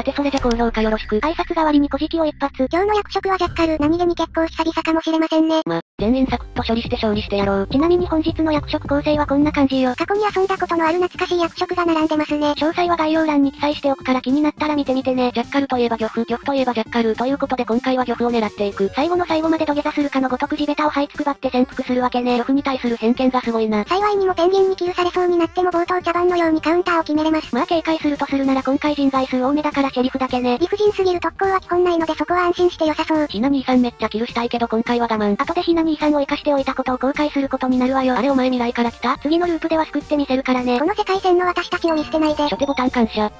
さてそれじゃ高評価よろしく。挨拶代わりに小じを一発。今日の役職はジャッカル。何気に結構久々かもしれませんね。ま、全員サクッと処理して勝利してやろう。ちなみに本日の役職構成はこんな感じよ。過去に遊んだことのある懐かしい役職が並んでますね。詳細は概要欄に記載しておくから気になったら見てみてね。ジャッカルといえば漁夫、漁夫といえばジャッカルということで今回は漁夫を狙っていく。最後の最後まで土下座するかのごとく地べたを這いつくばって潜伏するわけね。漁夫に対する偏見がすごいな。幸いにもペンギンにキルされそうになっても冒頭茶番のようにカウンターを決めれます。まあ警戒するとするなら今回人外数多めだからシェリフだけね。理不尽すぎる特攻は基本ないのでそこは安心して良さそう。ひな兄さんめっちゃキルしたいけど今回は我慢。後でひな兄さんを生かしておいたことを後悔することになるわよ。あれお前未来から来た？次のループでは救ってみせるからね。この世界線の私たちを見捨てないで。初手ボタン感謝。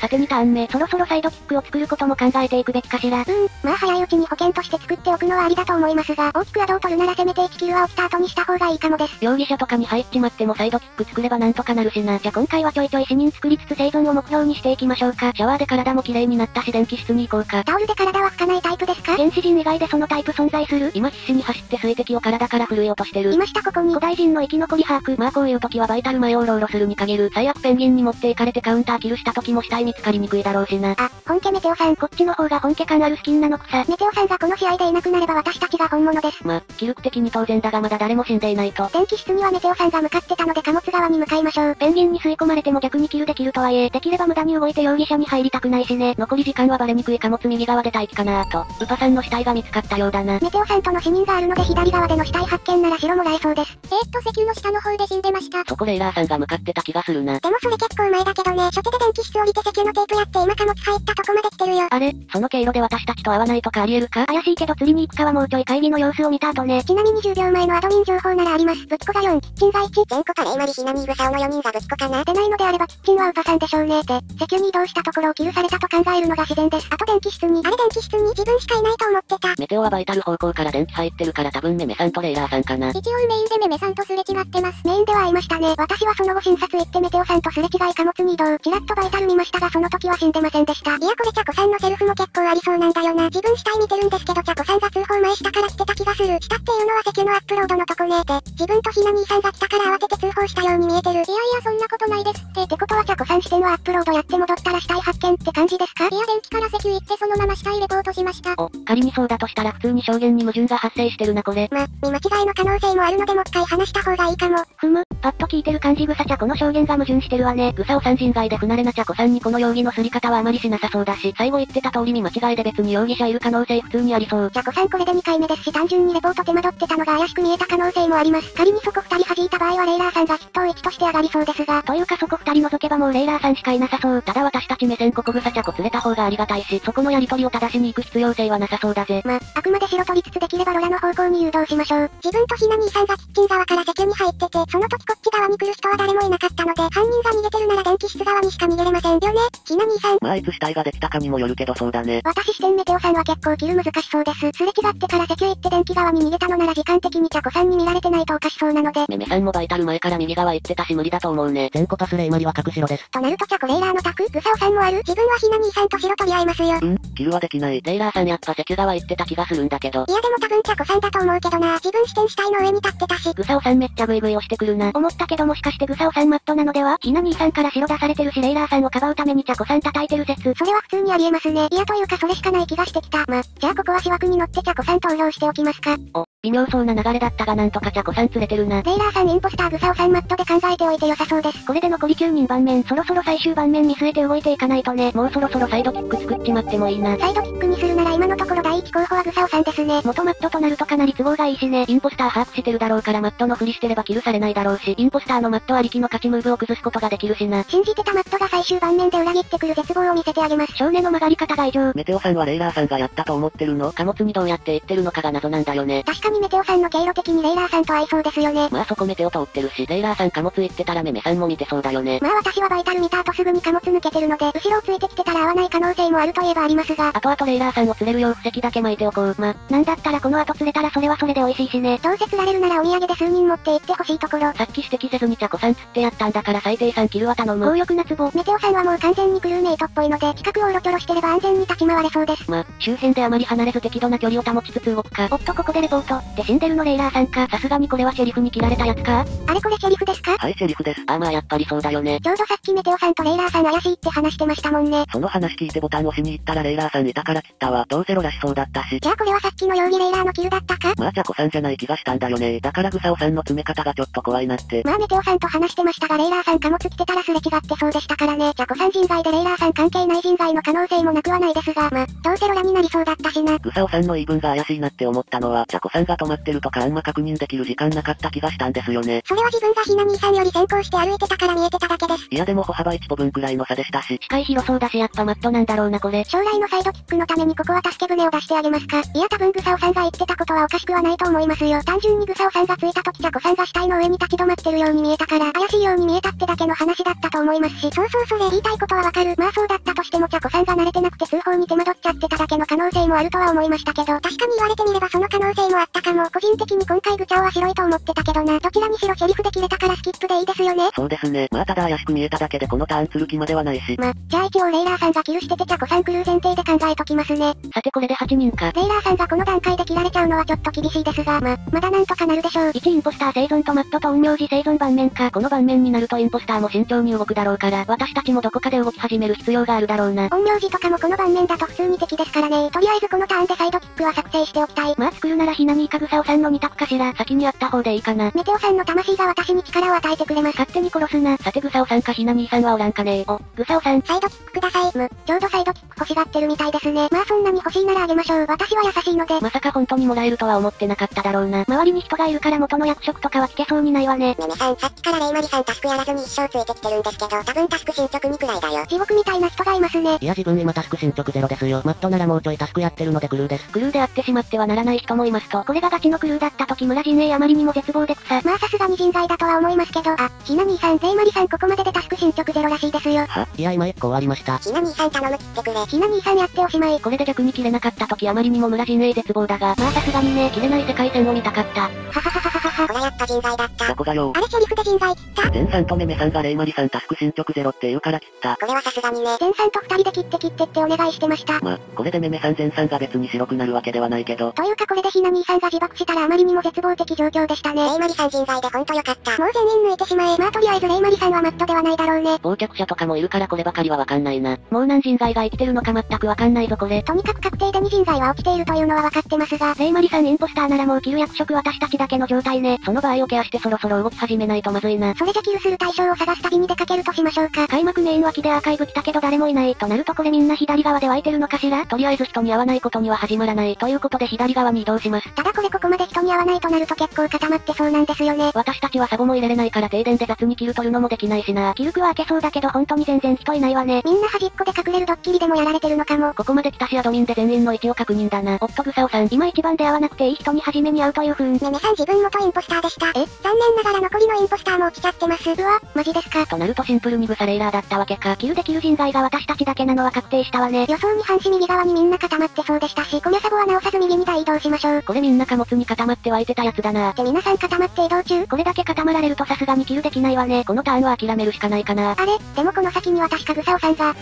さて2ターン目、そろそろサイドキックを作ることも考えていくべきかしら。うーん、まあ早いうちに保険として作っておくのはありだと思いますが、大きくアドを取るならせめて1キルは起きた後にした方がいいかもです。容疑者とかに入っちまってもサイドキック作ればなんとかなるしな。じゃ今回はちょいちょい死人作りつつ生存を目標にしていきましょうか。シャワーで体も綺麗になったし電気室に行こうか。タオルで体は拭かないタイプですか？原始人以外でそのタイプ存在する？今必死に走って水滴を体から振るい落としてる。いましたここに。古代人の生き残り把握。まあこういう時はバイタル前をうろうろするに限る。最悪ペンギンに持っていかれてカウンターキルした時も死体見つかりにくいだろうしな。あ、本家メテオさん。こっちの方が本家感あるスキンなのくさ。メテオさんがこの試合でいなくなれば私たちが本物です。ま、気力的に当然だがまだ誰も死んでいないと。電気室にはメテオさんが向かってたので貨物側に向かいましょう。ペンギンに吸い込まれても逆にキルできるとはいえ、できれば無駄に動いて容疑者に入りたくないしね。残り時間はバレにくい貨物右側で待機かなと。ウパさんの死体が見つかったようだな。メテオさんとの死人があるので左側での死体発見なら白もらえそうです。えー、っと石油の下の方で死んでました。そこレイラーさんが向かってた気がするな。でもそれ結構前だけどね。初手で電気室降りて石油のテープやって今貨物入ったとこまで来てるよ。あれ？その経路で私たちと会わないとかありえるか？怪しいけど釣りに行くかはもうちょい会議の様子を見た後ね。ちなみに10秒前のアドミン情報ならあります。ぶっこが4、キッチンが1。全コとレイマリヒナミーグサオの4人がぶっこかな。出ないのであればキッチンはウパさんでしょうね。で、石油に移動したところをキルされたと考えるのが自然です。あと電気室に。あれ電気室に？自分しかいないと思ってた。メテオはバイタル方向から電気入ってるから多分メメさんとレイラーさんかな。一応メインでメメさんとすれ違ってます。メインでは会いましたね。私はその後診察行ってメテオさんとすれ違い貨物に移動。ちらっとバイタル見ましたがその時は死んでませんでした。いやこれチャコさんのセルフも結構ありそうなんだよな。自分死体見てるんですけどチャコさんが通報前下から来てた気がする。下っていうのは石油のアップロードのとこねーて。自分とひな兄さんが来たから慌てて通報したように見えてる。いやいやそんなことないですって。ってことはチャコさん視点はアップロードやって戻ったら死体発見って感じですか？いや電気から石油行ってそのまま死体レポートしました。お、仮にそうだとしたら普通に証言に矛盾が発生してるなこれ。ま、見間違いの可能性もあるのでもう一回話した方がいいかも。ふむ、パッと聞いてる感じぐさちゃこの証言が矛盾してるわね。ぐさおさん人外で不慣れなちゃこさんにこの容疑のすり方はあまりしなさそうだし、最後言ってた通り見間違いで別に容疑者いる可能性普通にありそう。ちゃこさんこれで2回目ですし単純にレポート手間取ってたのが怪しく見えた可能性もあります。仮にそこ2人弾いた場合はレイラーさんが筆頭1として上がりそうですが、というかそこ2人除けばもうレイラーさんしかいなさそう。ただ私たち目線ここぐさちゃこ釣れた方がありがたいし、そこのやりとりを正しに行く必要性はなさそうだぜ。ま、あくまで白取りつつできればロラの方向に誘導しましょう。自分とひな兄さんがキッチン側から石油に入ってて、その時こっち側に来る人は誰もいなかったので、犯人が逃げてるなら電気室側にしか逃げれませんよね。ひな兄さん。まあいつ死体ができたかにもよるけどそうだね。私視点メテオさんは結構キル難しそうです。すれ違ってから石油行って電気側に逃げたのなら時間的にチャコさんに見られてないとおかしそうなので。メメさんもバイタル前から右側行ってたし無理だと思うね。全コパスレイマリは隠しろです。となるとチャコレイラーのタクグサオさんもある自分はひな兄さんと白取り合いますよ。んキルはできない。レイラーさんやっぱ石油側行ってた気がするんだけど。いやでも多分チャコさんだと思うけどな。自分視点死体の上に立ってたし。グサオさんめっちゃグイグイ押してくるな。思ったけどもしかしてグサオさんマットなのでは？ひな兄さんから白出されてるしレイラーさんをかばうためにチャコさん叩いてる説。それは普通にありえますね。いやというかそれしかない気がしてきた。ま、じゃあここは芝生に乗ってチャコさん投票しておきますか。お、微妙そうな流れだったがなんとかチャコさん連れてるな。レイラーさんインポスターグサオさんマットで考えておいて良さそうです。これで残り9人盤面、そろそろ最終盤面見据えて動いていかないとね。もうそろそろサイドキック作っちまってもいいな。サイドキックにするなら今のところ第一候補はグサオさんですね。元マットとなるとかなり都合がいいしね。インポスター把握してるだろうからマットのふりしてればキルされないだろうし、インポスターのマットありきの勝ちムーブを崩すことができるしな。信じてたマットが最終盤面で裏切ってくる絶望を見せてあげます。少年の曲がり方が異常。メテオさんはレイラーさんがやったと思ってるの？貨物にどうやって行ってるのかが謎なんだよね。確かにメテオさんの経路的にレイラーさんと合いそうですよね。まあそこメテオ通ってるし、レイラーさん貨物行ってたらメメさんも見てそうだよね。まあ私はバイタル見た後すぐに貨物抜けてるので、後ろをついてきてたら合わない可能性もあるといえばありますが。あとあとレイラーさんを釣れるよう布石だけ巻いておこう。ま、なんだったらこの後釣れたらそれはそれで美味しいしね。どうせ釣られるならお土産で数人持って行ってほしいところ。さっき指摘せずにチャコさん釣ってやったんだから最低3キルは頼む。強力な壺。メテオさんはもう完全にクルーメイトっぽいので、近くをうろちょろしてれば安全に立ち回れそうです。ま、周辺であまり離れず適度な距離を保ちつつ動くか。おっとここでレポート。って死んでるのレイラーさんか。さすがにこれはシェリフに切られたやつか？あれこれシェリフですか？はい、シェリフです。あ、まあやっぱりそうだよね。ちょうどさっきメテオさんとレイラーさん怪しいって話してましたもんね。その話聞いてボタン押しに行ったらレイラーさんいたから切ったわ。どうせロらしそうだったし。じゃあこれはさっきの容疑レイラーのキルだったか？まあじゃこさんじゃない気がしたんだよね。だからグサオさんの詰め方がちょっと怖いなって。まあメテオさんと話してましたがレイラーさん貨物来てたらすれ違ってそうでしたからね。じゃこさん人外でレイラーさん関係ない人外の可能性もなくはないですが、まあ、どうせロラになりそうだったしな。グサオさんの言い分が怪しいなって思ったのは、ジャコさんがが止まってるとかあんま確認できる時間なかった気がしたんですよね。それは自分がひな兄さんより先行して歩いてたから見えてただけです。いやでも歩幅1歩分くらいの差でしたし。視界広そうだしやっぱマットなんだろうなこれ。将来のサイドキックのためにここは助け舟を出してあげますか。いや多分グサオさんが言ってたことはおかしくはないと思いますよ。単純にグサオさんがついた時ジャコさんが死体の上に立ち止まってるように見えたから怪しいように見えたってだけの話だったと思いますし。そうそうそれ言いたいことはわかる。まあそうだったとしてもジャコさんが慣れてなくて通報に手間取っちゃってただけの可能性もあるとは思いましたけど、確かに言われてみればその可能性もあったかも。個人的に今回グチャオは白いと思ってたけどな。どちらにしろシェリフで切れたからスキップでいいですよね。そうですね。まあただ怪しく見えただけでこのターンする気まではないし。ま、じゃあ一応レイラーさんがキルしててジャコさんクルー前提で考えときますね。さてこれで8人か。レイラーさんがこの段階で切られちゃうのはちょっと厳しいですが、ま、まだなんとかなるでしょう。1インポスター生存とマットと陰陽師生存盤面か。この盤面になるとインポスターも慎重に動くだろうから、私たちもどこかで動き始める必要があるだろうな。陰陽師とかもこの盤面だと普通に敵ですからね。とりあえずこのターンでサイドキックは作成しておきたい。まあ作るならひなにかぐさおさんの2択かしら？先にやった方でいいかな。メテオさんの魂が私に力を与えてくれます。勝手に殺すな。さてぐさおさんかひな兄さんはおらんかねお、ぐさおさん。サイドキックください。む、ちょうどサイドキック欲しがってるみたいですね。まあそんなに欲しいならあげましょう。私は優しいので。まさか本当にもらえるとは思ってなかっただろうな。周りに人がいるから元の役職とかは聞けそうにないわね。めめさん、さっきからレイマリさんタスクやらずに一生ついてきてるんですけど、多分タスク進捗2くらいだよ。地獄みたいな人がいますね。いや自分今タスク進捗ゼロですよ。マットならもうちょいタスクやってるのでクルーです。クルーであってしまってはならない人もいますと。これがガチのクルーだった時村陣営あまりにも絶望で草。まあさすがに人外だとは思いますけど、あ、ひな兄さん、レイマリさんここまででタスク進捗ゼロらしいですよ。はいや今1個終わりました。ひな兄さん頼む切ってくれ。ひな兄さんやっておしまい。これで逆に切れなかった時あまりにも村陣営絶望だが、まあさすがにね、切れない世界線を見たかった。はははははは。ほらやっぱ人外だった。そこがよあれシェリフで人外切ったゼンさんとメメさんがレイマリさんタスク進捗ゼロって言うから切った。これはさすがにね。ゼンさんと二人で切って切ってってお願いしてました。ま、これでメメさんゼンさんが別に白くなるわけではないけど。というかこれでひな兄さんが自爆したらあまりにも絶望的状況でしたね。レイマリさん人外でほんとよかった。もう全員抜いてしまえ。まあとりあえずレイマリさんはマットではないだろうね。忘却者とかもいるからこればかりはわかんないな。もう何人外が生きてるのか全くわかんないぞこれ。とにかく確定で二人外は起きているというのは分かってますが、レイマリさんインポスターならもうキル役職私たちだけの状態ね。その場合をケアしてそろそろ動き始めないとまずいな。それじゃキルする対象を探す旅に出かけるとしましょうか。開幕メイン脇でアーカイブ来たけど誰もいないとなるとこれみんな左側で湧いてるのかしらとりあえず人に会わないことには始まらないということで左側に移動します。ただこれここまで人に会わないとなると結構固まってそうなんですよね。私たちはサボも入れれないから停電で雑にキル取るのもできないしな。キルクは開けそうだけど本当に全然人いないわね。みんな端っこで隠れるドッキリでもやられてるのかも。ここまで来たしアドミンで全員の位置を確認だな。おっとグサオさん。今一番出会わなくていい人に初めに会うという風。めめさん自分元インポスターでした。え？残念ながら残りのインポスターも落ちちゃってます。うわ、マジですか。となるとシンプルにグサレイラーだったわけか。キルでキル人外が私たちだけなのは確定したわね。予想に反し右側にみんな固まってそうでしたし、コミャサボは直さず右に大移動しましょう。これみんな貨物に固まって湧いてたやつだな。って皆さん固まって移動中？これだけ固まられるとさすがにキルできないわね。このターンは諦めるしかないかな。あれ？でもこの先には確かグサオさんが。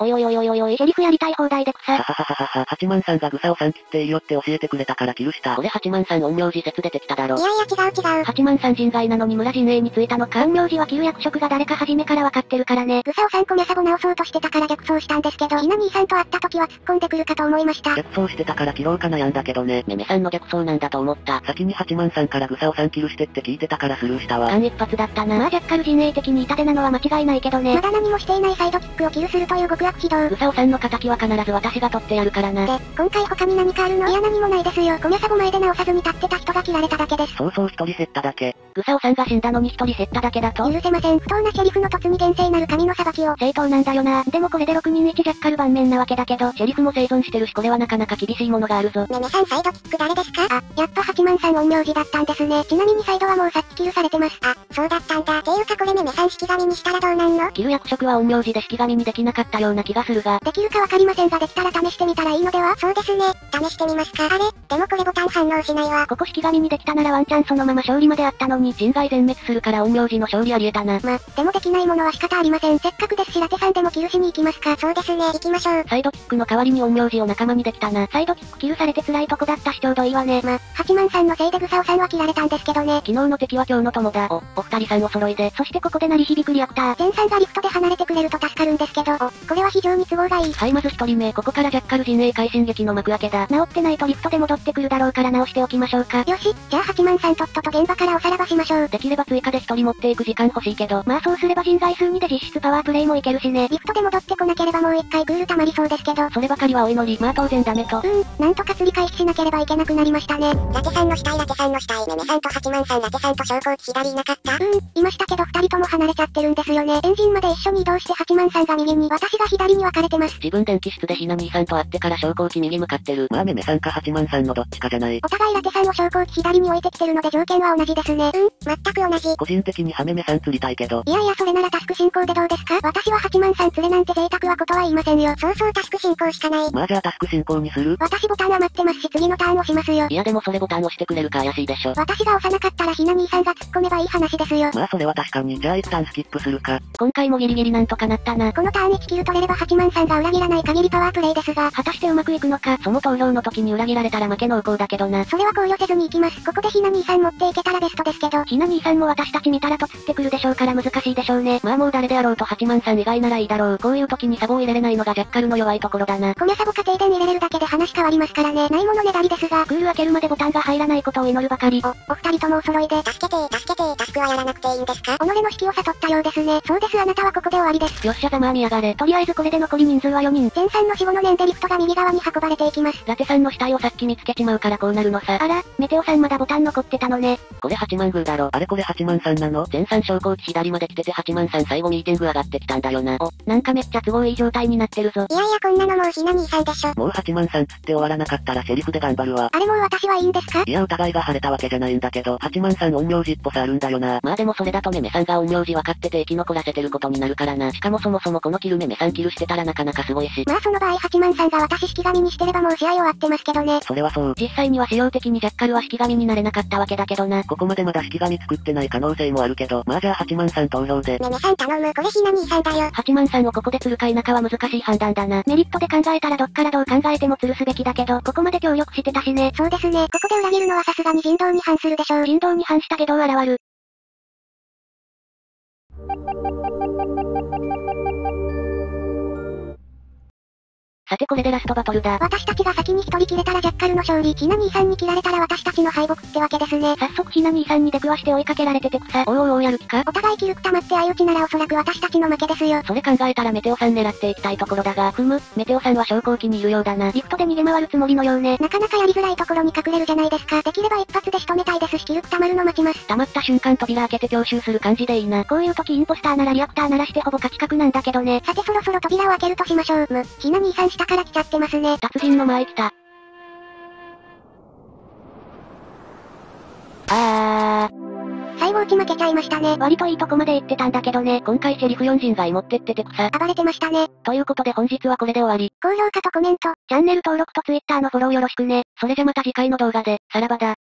おいおいおいおいおいおい、セリフやりたい放題で草。はははははは、八幡さんがグサオさん切っていいよって教えてくれたからキルした。これ八幡さん陰陽師説出てきただろ。いやいや違う違う。八幡さん人外なのに村陣営についたのか。陰陽師はキル役職が誰か初めから分かってるからね。グサオさんコミャサボ直そうとしてたから逆走したんですけど、ひな兄さんと会った時は突っ込んでくるかと思いました。逆走してたから切ろうか悩んだけどね。メメさんの逆走なんだと思った。先に八幡さんからグサオさんキルしてって聞いてたからスルーしたわ。間一髪だったな。まあジャッカル陣営的に痛手なのは間違いないけどね。まだ何もしていないサイドキックをキルするという極悪非道。グサオさんの仇は必ず私が取ってやるからな。で、今回他に何かあるのいや何もないですよ。コミャサボ前で直さずに立ってた人が切られただけです。そうそう一人減っただけ。グサオさんが死んだのに一人減っただけだと許せません。不当なシェリフの突に厳正なる神の裁きを。正当なんだよな。でもこれで6人1ジャッカル盤面なわけだけど、シェリフも生存してるしこれはなかなか厳しいものがあるぞ。めめさんサイドキック誰ですかあ、やっぱ八幡さん陰陽師だったんですね。ちなみにサイドはもうさっきキルされてます。あ、そうだったんだ。ていうかこれめめさん式神にしたらどうなんのキル役職は陰陽師で式神にできなかったよううな気がするが。できるかわかりませんができたら試してみたらいいのでは？そうですね。試してみますか。あれ？でもこれボタン反応しないわ。ここ式神にできたならワンチャンそのまま勝利まであったのに、人外全滅するから陰陽師の勝利あり得たな。ま、でもできないものは仕方ありません。せっかくですしラテさんでもキルしに行きますか。そうですね。行きましょう。サイドキックの代わりに陰陽師を仲間にできたな。サイドキックキルされて辛いとこだったしちょうどいいわね。ま、八幡さんのせいでグサオさんは切られたんですけどね。昨日の敵は今日の友だ。お、お二人さんお揃いで。そしてここで鳴り響くリアクター。前さんがリフトで離れてくれると助かるんですけど、お、これは非常に都合がいい。はいまず一人目、ここからジャッカル陣営快進撃の幕開けだ。治ってないとリフトで戻ってくるだろうから直しておきましょうか。よし、じゃあ八幡さんとっとと現場からおさらばしましょう。できれば追加で一人持っていく時間欲しいけど。まあそうすれば人外数2で実質パワープレイもいけるしね。リフトで戻ってこなければもう一回グール溜まりそうですけど。そればかりはお祈り。まあ当然ダメと。うん、なんとか釣り返ししなければいけなくなりましたね。ラテさんの死体ラテさんの死体メメさんと八幡さんラテさんと昇降機左いなかったうん、いましたけど二人とも離れちゃってるんですよね。エンジンまで一緒に移動して八幡さんが右に、私が左に分かれてます。自分電気室でひな兄さんと会ってから昇降機右向かってる。まあメメさんか八幡さんのどっちかじゃない。お互いラテさんを昇降機左に置いてきてるので条件は同じですね。うん、全く同じ。個人的にハメメさん釣りたいけど。いやいやそれならタスク進行でどうですか私は八幡さん連れなんて贅沢はことは言いませんよ。そうそうタスク進行しかない。まあじゃあタスク進行にする？私ボタン余ってますし次のターン押しますよ。いやでもそれボタン押してくれるか怪しいでしょ。私が押さなかったらひな兄さんが突っ込めばいい話ですよ。まあそれは確かに。じゃあ一旦スキップするか。今回もギリギリなんとかなったな。このターン1キル取れれば八幡さんが裏切らない限りパワープレイですが、果たしてうまくいくのか。その投票の時に裏切られたら負け濃厚だけどな。それは考慮せずに行きます。ここでひな兄さん持っていけたらベストですけど、ひな兄さんも私たち見たらと釣ってくるでしょうから難しいでしょうね。まあもう誰であろうと八幡さん以外ならいいだろう。こういう時にサボを入れれないのがジャッカルの弱いところだな。米サボ家庭で入れれるだけで話変わりますからね。ないものねだりですが、クール開けるまでボタンが入らないことを祈るばかり。お、お二人ともお揃いで、助けて助けてタスクはやらなくていいんですか？己の引きを悟ったようですね。そうですあなたはここで終わりです。よっしゃざまあ見やがれ。とりあえずこれで残り人数は4人。前さんの死後の念でリフトが右側に運ばれていきます。ラテさんの死体をさっき見つけちまうからこうなるのさ。あら、メテオさんまだボタン残ってたのね。これ8万宮だろ。あれこれ8万3なの前3昇降機左まで来てて8万3最後ミーティング上がってきたんだよな。お、なんかめっちゃ都合いい状態になってるぞ。いやいやこんなのもうひな兄さんでしょ。もう8万3つって終わらなかったらセリフで頑張るわ。あれもう私はいいんですか？いや疑いが晴れたわけじゃないんだけど、8万3陰陽師っぽさあるんだよな。まあでもそれだとメメさんが陰陽師分かってて生き残らせてることになるからな。しかもそもそもこのキルメメさんキルしてたらなかなかすごいし。まあその場合八幡さんが私式神にしてればもう試合終わってますけどね。それはそう。実際には使用的にジャッカルは式神になれなかったわけだけどな。ここまでまだ式神作ってない可能性もあるけど、まあじゃあ8万3投票で。メメさん頼むこれひな兄さんだよ。8万3をここで釣るか否かは難しい判断だな。メリットで考えたらどっからどう考えても釣るすべきだけど、ここまで協力してたしね。そうですね。ここで裏切るのはさすがに人道に反するでしょう。人道に反したけど現る。さてこれでラストバトルだ。私たちが先に一人切れたらジャッカルの勝利。ひな兄さんに切られたら私たちの敗北ってわけですね。早速ひな兄さんに出くわして追いかけられてて草。おーおーおーやる気か？お互い気力溜まって相打ちならおそらく私たちの負けですよ。それ考えたらメテオさん狙っていきたいところだが、ふむ、メテオさんは昇降機にいるようだな。リフトで逃げ回るつもりのようね。なかなかやりづらいところに隠れるじゃないですか。できれば一発で仕留めたいですし気力溜まるの待ちます。溜まった瞬間扉開けて強襲する感じでいいな。こういう時インポスターならリアクター鳴らしてほぼ勝ち確なんだけどね。さてそろそろ扉を開けるとしましょう。む、ひな兄さん下から来ちゃってますね。達人の前来た。あー。最後打ち負けちゃいましたね。割といいとこまで行ってたんだけどね。今回シェリフ4人外持ってってて草。暴れてましたね。ということで本日はこれで終わり。高評価とコメント、チャンネル登録と Twitter のフォローよろしくね。それじゃまた次回の動画で、さらばだ。